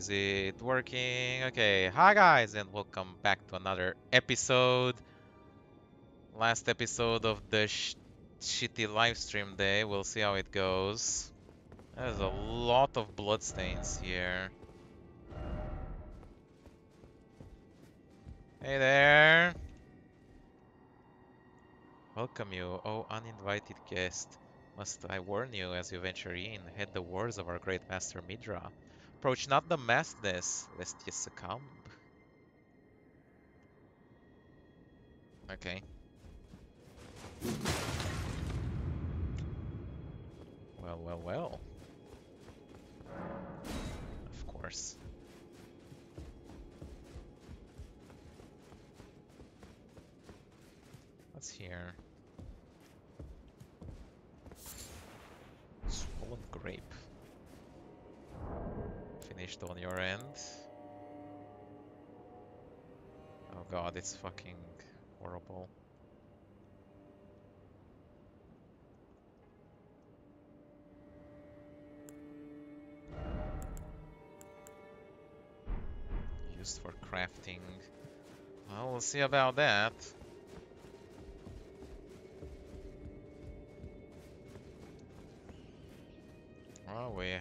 Is it working? Okay, hi guys and welcome back to another episode. Last episode of the sh shitty livestream day. We'll see how it goes. There's a lot of bloodstains here. Hey there! Welcome you, oh uninvited guest. Must I warn you as you venture in, heed the words of our great master Midra. Approach not the maskness, lest ye succumb. Okay. Well, well, well. Of course. What's here? Swollen grape. On your end. Oh god, it's fucking horrible. Used for crafting. Well, we'll see about that.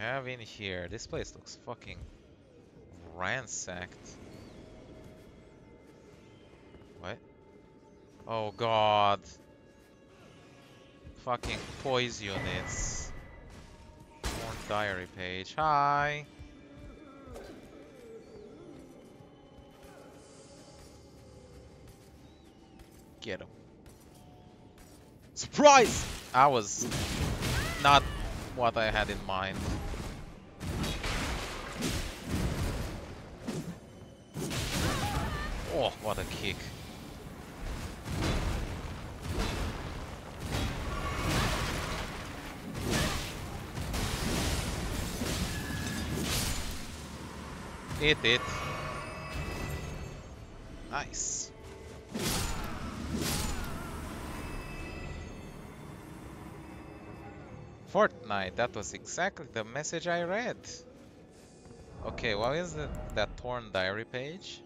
Have in here? This place looks fucking ransacked. What? Oh god. Fucking poise units. More diary page. Hi! Get him. Surprise! I was not what I had in mind. Oh, what a kick. Eat it. Nice. Fortnite, that was exactly the message I read. Okay, what is the, that torn diary page?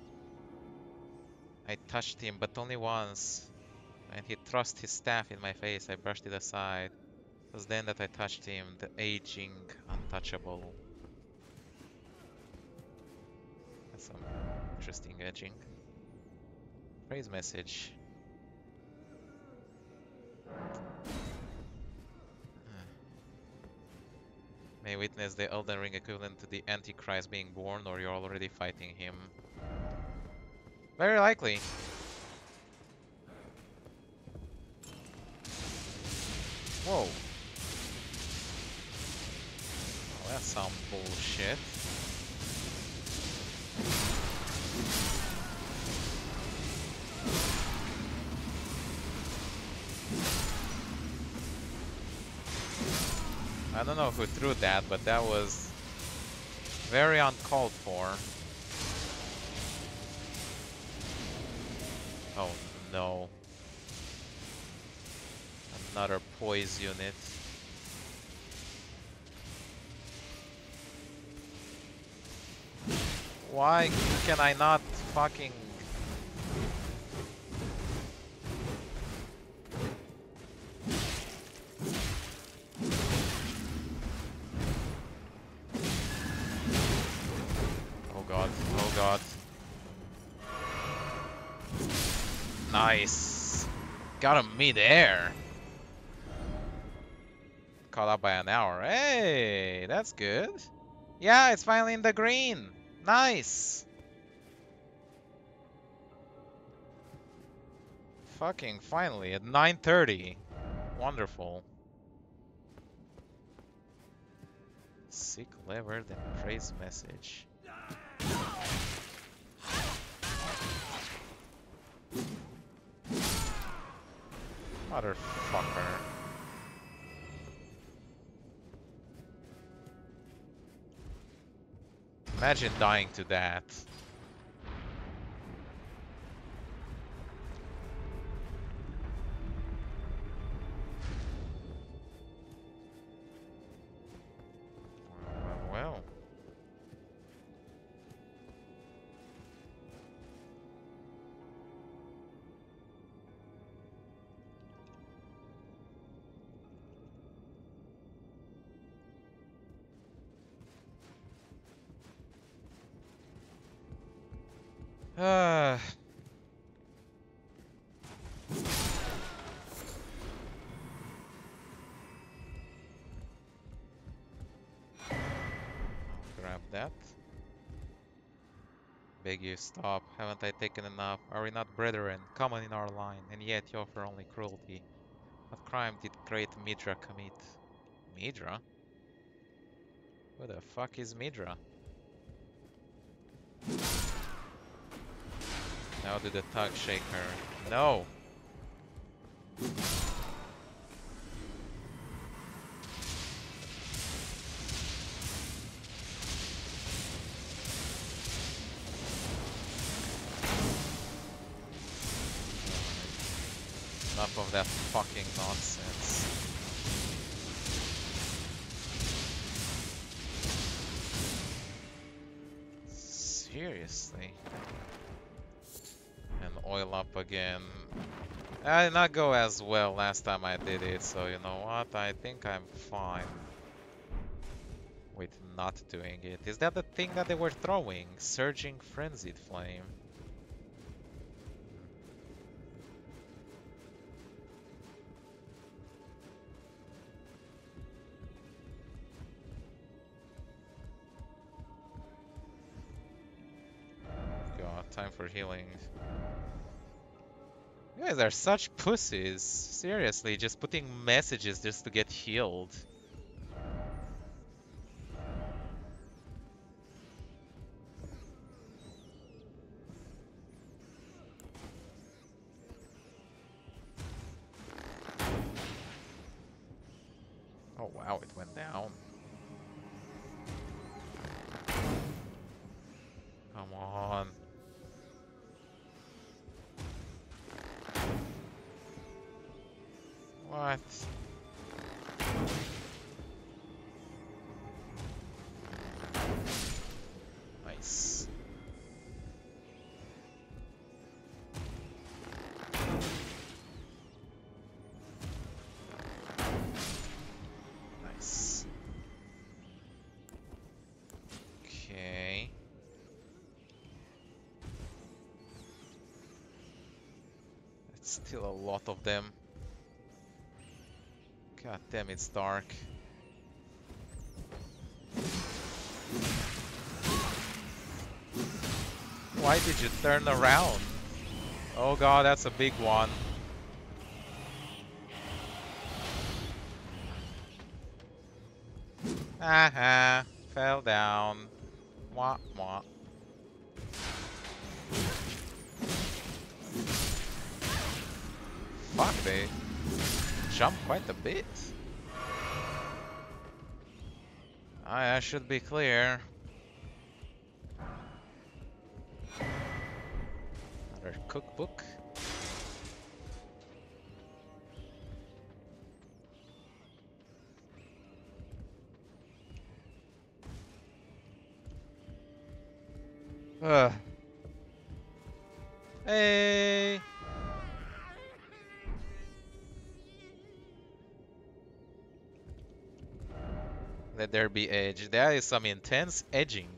I touched him, but only once. And he thrust his staff in my face, I brushed it aside. It was then that I touched him, the aging untouchable. That's some interesting edging. Praise message. May witness the Elden Ring equivalent to the Antichrist being born, or you're already fighting him. Very likely. Whoa. Oh, that's some bullshit. I don't know who threw that, but that was very uncalled for. Oh no. Another poise unit. Why can I not fucking... Got him mid-air. Caught up by an hour. Hey, that's good. Yeah, it's finally in the green. Nice. Fucking finally at 9.30. Wonderful. Seek lever, then praise message. Motherfucker. Imagine dying to that. Uh, grab that. Beg you, stop. Haven't I taken enough? Are we not brethren, common in our line, and yet you offer only cruelty? What crime did great Midra commit? Midra? Who the fuck is Midra? Now did the tug shake her. No! Enough of that fucking nonsense. Seriously? Oil up again. I did not go as well last time I did it, so you know what? I think I'm fine with not doing it. Is that the thing that they were throwing? Surging Frenzied Flame. God, time for healing. You guys are such pussies. Seriously, just putting messages just to get healed. Oh wow, it went down. Still a lot of them. God damn, it's dark. Why did you turn around? Oh god, that's a big one. Aha, fell down. Wah wah. Fuck, they jump quite a bit. I, I should be clear. Another cookbook. Ugh. Hey. There be edge. There is some intense edging.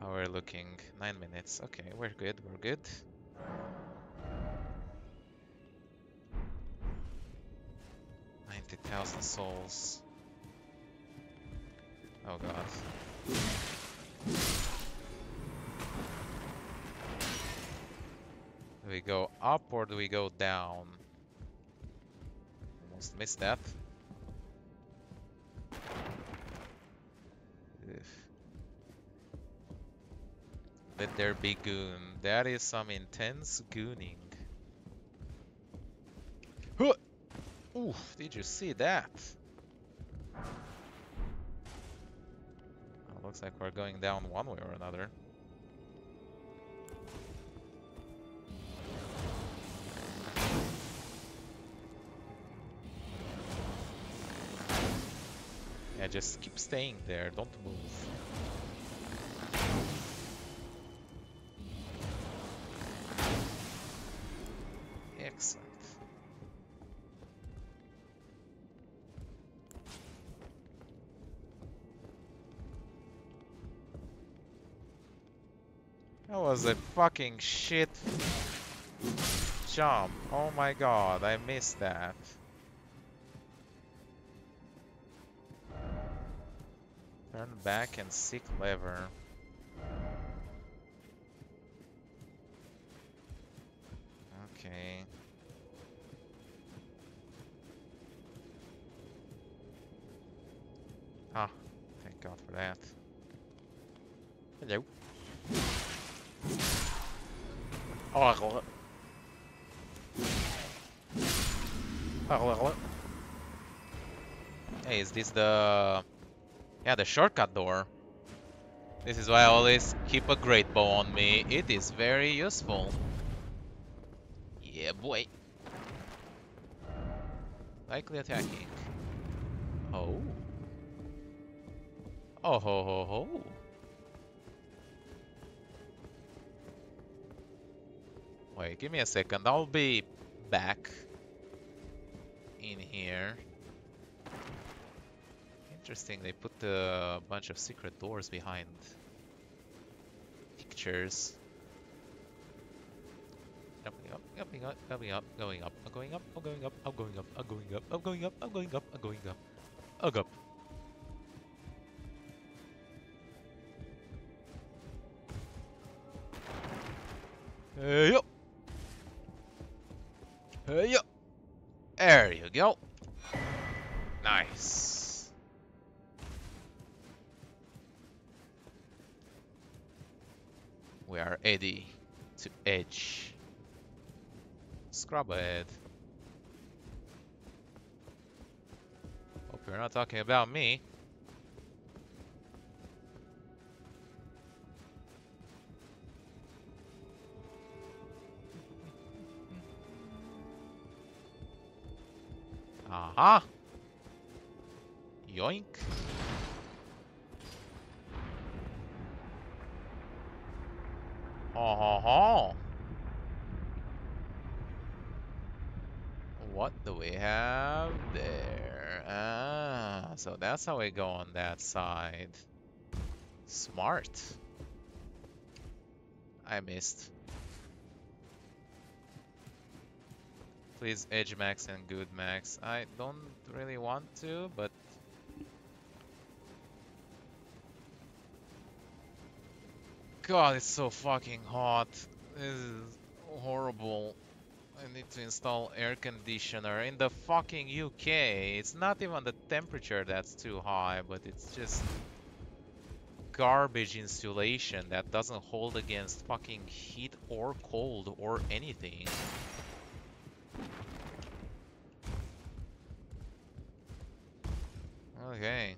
How are we're looking? Nine minutes. Okay, we're good. We're good. Ninety thousand souls. Oh god. We go up or do we go down? Almost missed that. Let there be goon. That is some intense gooning. Huh! Oof, did you see that? Looks like we're going down one way or another. just keep staying there, don't move. Excellent. That was a fucking shit jump. Oh my god, I missed that. Turn back and seek lever. Okay. Ah, thank God for that. Hello. Oh. Hey, is this the... Yeah, the shortcut door. This is why I always keep a great bow on me. It is very useful. Yeah, boy. Likely attacking. Oh. Oh ho ho ho. Wait, give me a second. I'll be back in here. Interesting, they put a bunch of secret doors behind pictures. Up, going up, going up, going up, going up, I'm going up, I'm going up, I'm going up, I'm going up, I'm going up, I'm going up, I'm going up. Hey yo! Hey yo! There you go. Nice. We are ready to edge. Scrub ahead. Hope you're not talking about me. Aha! Yoink. Ha ha ha! What do we have there? Ah, so that's how we go on that side. Smart. I missed. Please edge max and good max. I don't really want to, but... God, it's so fucking hot. This is horrible. I need to install air conditioner in the fucking UK. It's not even the temperature that's too high, but it's just garbage insulation that doesn't hold against fucking heat or cold or anything. Okay.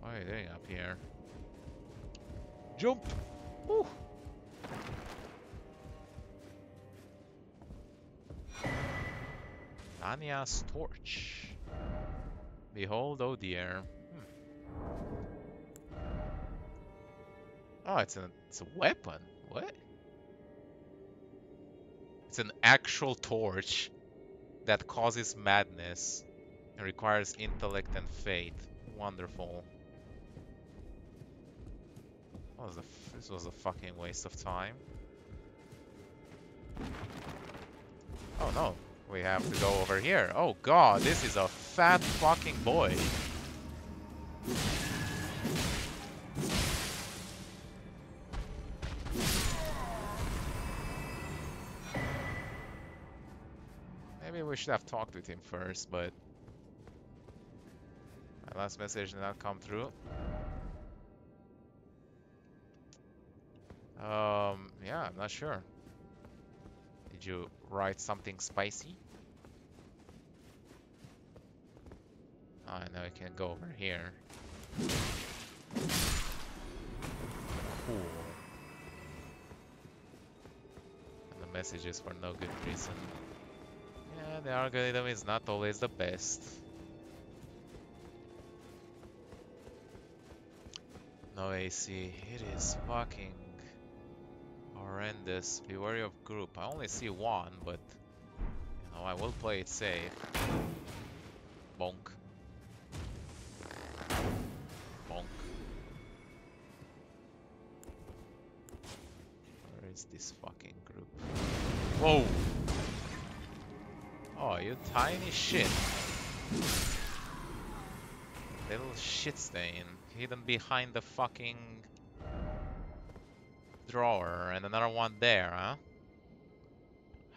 What are you doing up here? Jump! Woo! Nanaya's torch. Behold, oh dear. Hmm. Oh, it's a it's a weapon. What? It's an actual torch that causes madness and requires intellect and faith. Wonderful. Was this was a fucking waste of time. Oh no, we have to go over here. Oh god, this is a fat fucking boy. Maybe we should have talked with him first, but my last message did not come through. Um, yeah, I'm not sure. Did you write something spicy? Ah, I know I can go over here. Cool. And the messages for no good reason. Yeah, the algorithm is not always the best. No AC. It is fucking horrendous. Be wary of group. I only see one, but you know I will play it safe. Bonk. Bonk. Where is this fucking group? Whoa! Oh, you tiny shit. Little shit stain hidden behind the fucking drawer and another one there, huh?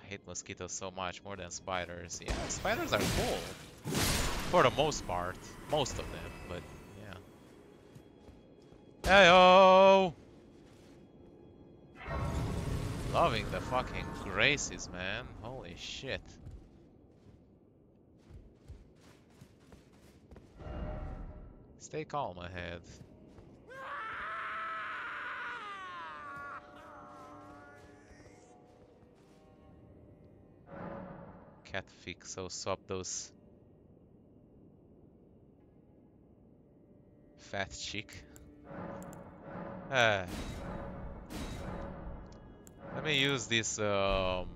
I hate mosquitoes so much more than spiders. Yeah, spiders are cool. For the most part. Most of them, but yeah. Heyo! Loving the fucking graces, man. Holy shit. Stay calm ahead. Cat fix, so swap those fat chick. Ah. Let me use this um,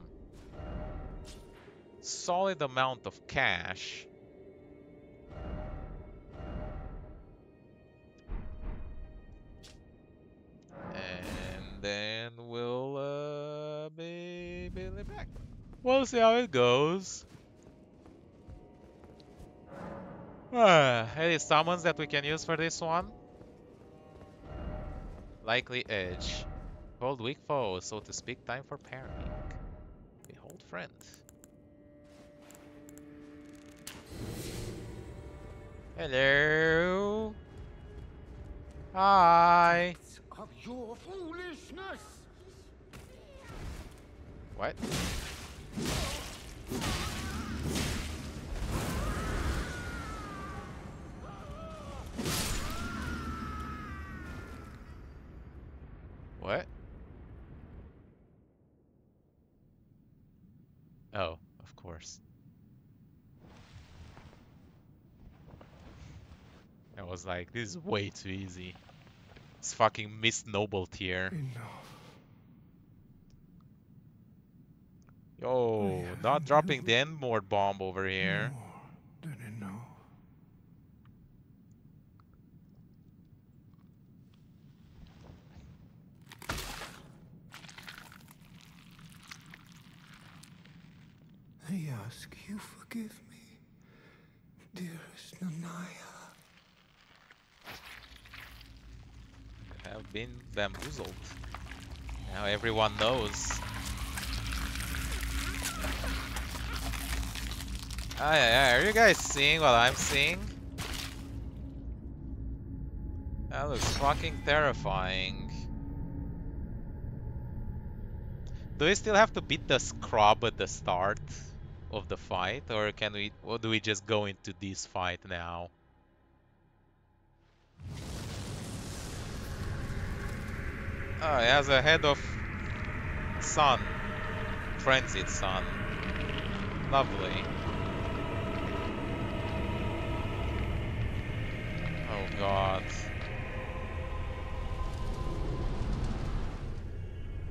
solid amount of cash and then We'll see how it goes. Uh, any summons that we can use for this one? Likely edge. Hold weak foe, so to speak, time for parrying. Behold friend. Hello. Hi. Of your foolishness. What? What? Oh, of course. I was like, this is way too easy. It's fucking Miss Noble tier. Enough. Yo, have not dropping the end mode bomb over here. More than enough. I ask you forgive me, dearest Nanaya. Have been bamboozled. Now everyone knows. Are you guys seeing what I'm seeing? That looks fucking terrifying. Do we still have to beat the scrub at the start of the fight, or can we, or do we just go into this fight now? Ah, oh, it has a head of sun. Transit sun. Lovely. Oh god.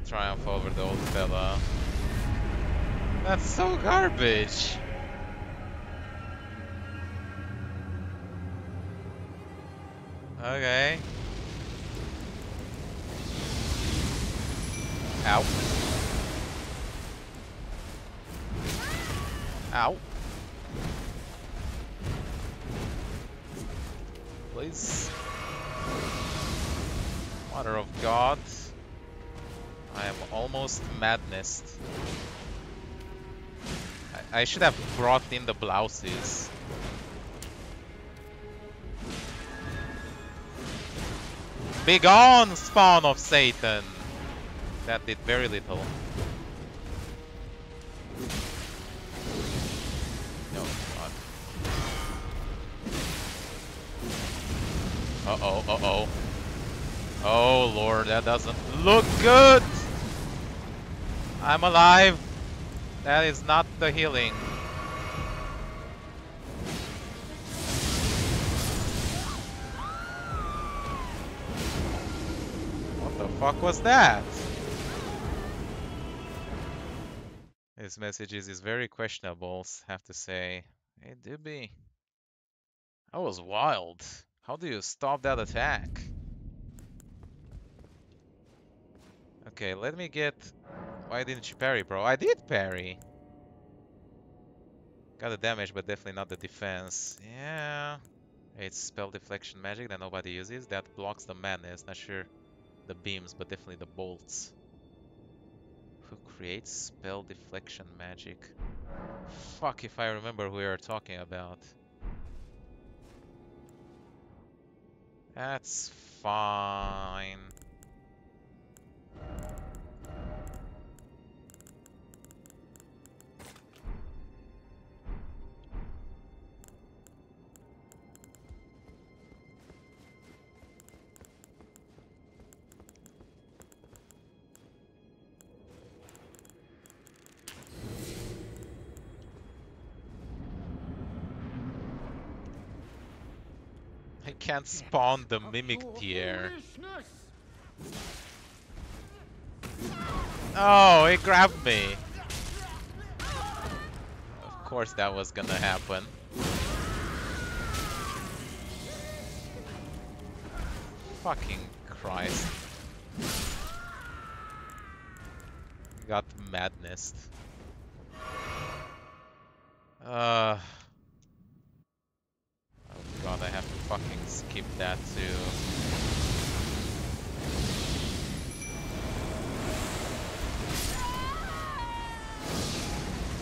Triumph over the old fella. That's so garbage. Okay. Ow. Ow. Please. Mother of God. I am almost madness. I, I should have brought in the boluses. Begone, spawn of Satan! That did very little. Uh-oh, uh-oh. Oh, Lord, that doesn't look good! I'm alive! That is not the healing. What the fuck was that? His messages is very questionable, have to say. Hey, be. That was wild. How do you stop that attack? Okay, let me get... Why didn't you parry, bro? I did parry! Got the damage, but definitely not the defense. Yeah... It's spell deflection magic that nobody uses. That blocks the madness. Not sure the beams, but definitely the bolts. Who creates spell deflection magic? Fuck if I remember who we are talking about. That's fine. Can't spawn the Mimic Tear. Oh, it grabbed me. Of course that was gonna happen. Fucking Christ. Got madness. Uh god, I have to fucking skip that too.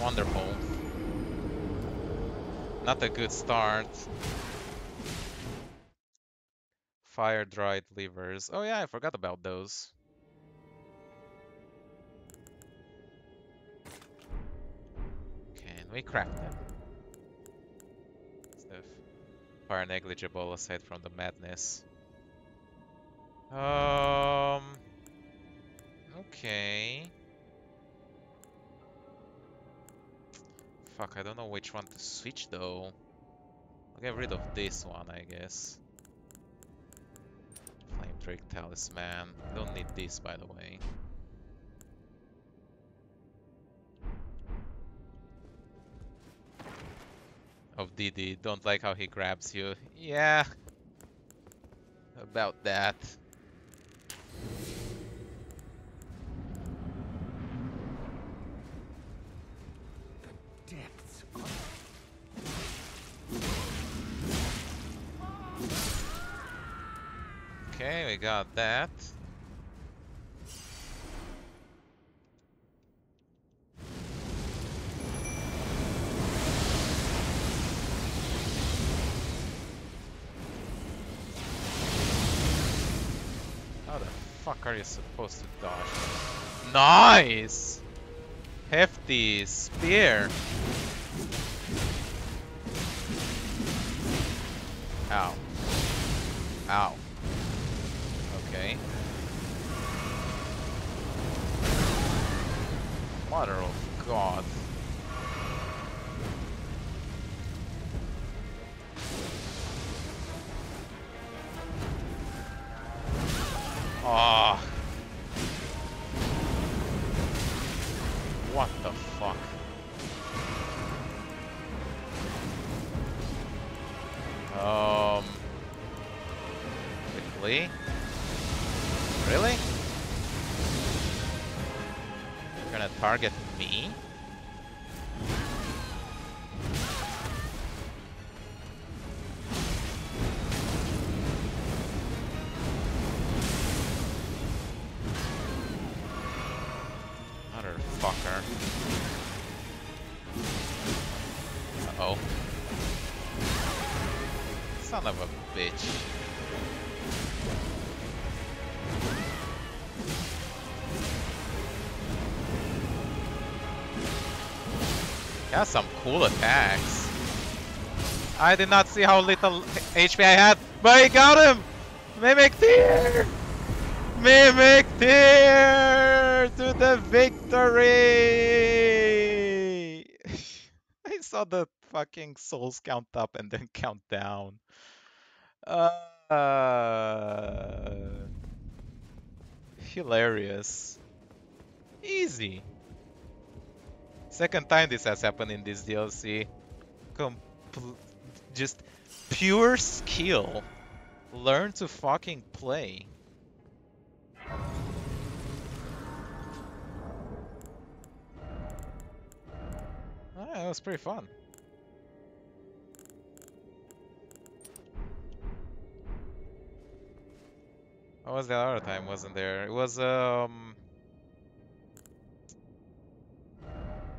Wonderful. Not a good start. Fire dried levers. Oh yeah, I forgot about those. Can we craft them? Fire negligible aside from the madness. Um. Okay. Fuck, I don't know which one to switch though. I'll get rid of this one, I guess. Flame Drake Talisman. Don't need this, by the way. Of DD. Don't like how he grabs you. Yeah. About that. Okay, we got that. Are supposed to dodge? Nice! Hefty spear. Ow. Ow. Okay. Mother of God. Ah. What Son of a bitch. He has some cool attacks. I did not see how little HP I had, but I got him! Mimic Tear! Mimic Tear to the victory! I saw the fucking souls count up and then count down. Uh, hilarious. Easy. Second time this has happened in this DLC. Compl just pure skill. Learn to fucking play. Ah, that was pretty fun. What was the other time? Wasn't there? It was um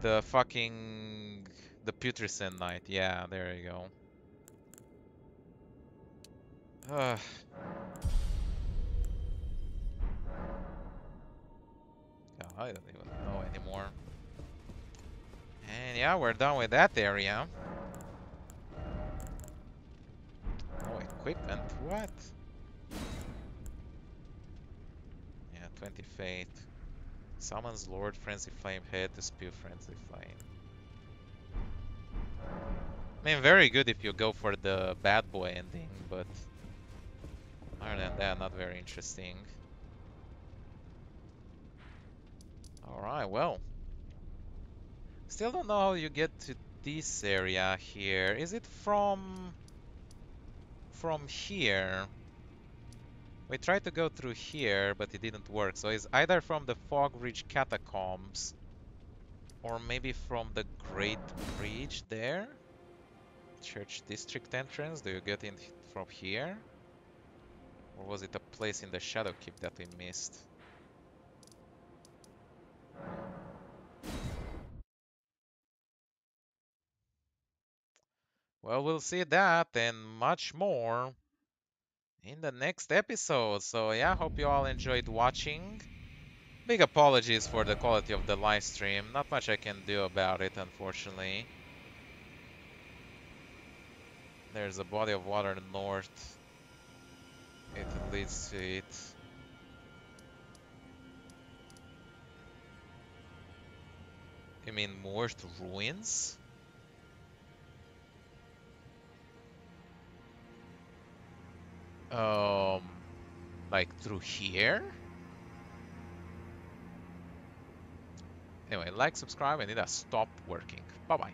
the fucking the Putrescent Knight. Yeah, there you go. Ugh. God, I don't even know anymore. And yeah, we're done with that area. No equipment, what? 20 fate. Summons Lord Frenzy Flame Head to spew Frenzy Flame. I mean, very good if you go for the bad boy ending, but other than that, not very interesting. Alright, well. Still don't know how you get to this area here. Is it from... from here? We tried to go through here, but it didn't work. So it's either from the Fog Rift Catacombs, or maybe from the Great Bridge there? Church District entrance? Do you get in from here? Or was it a place in the Shadow Keep that we missed? Well, we'll see that and much more in the next episode. So yeah, hope you all enjoyed watching. Big apologies for the quality of the live stream. Not much I can do about it, unfortunately. There's a body of water north. It leads to it. You mean Moorth ruins? Um, like through here? Anyway, like, subscribe, and it has stopped working. Bye-bye.